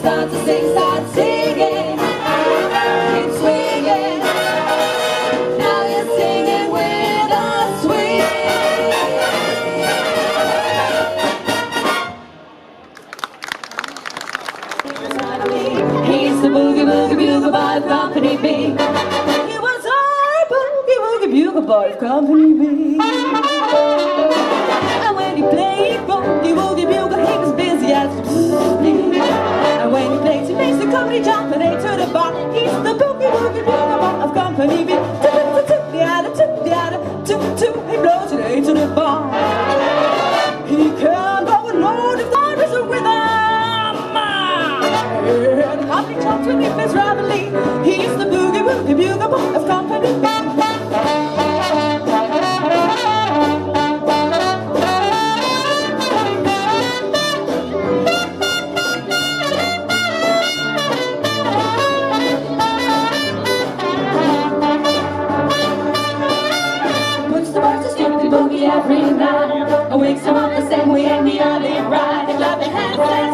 start to sing, start singing. Keep swinging. Now you're singing with a swing. He's the boogie woogie bugle boy who Company B. He was our boogie woogie bugle boy who Company B. company A to the bar. He's the boogie woogie boy of Company B. Toot toot toot the other, toot the other, toot toot. He blows it A to the bar. He can go alone if there is a rhythm. And company jumps with him is every night. Wakes up the same way the early ride. They clap their hands and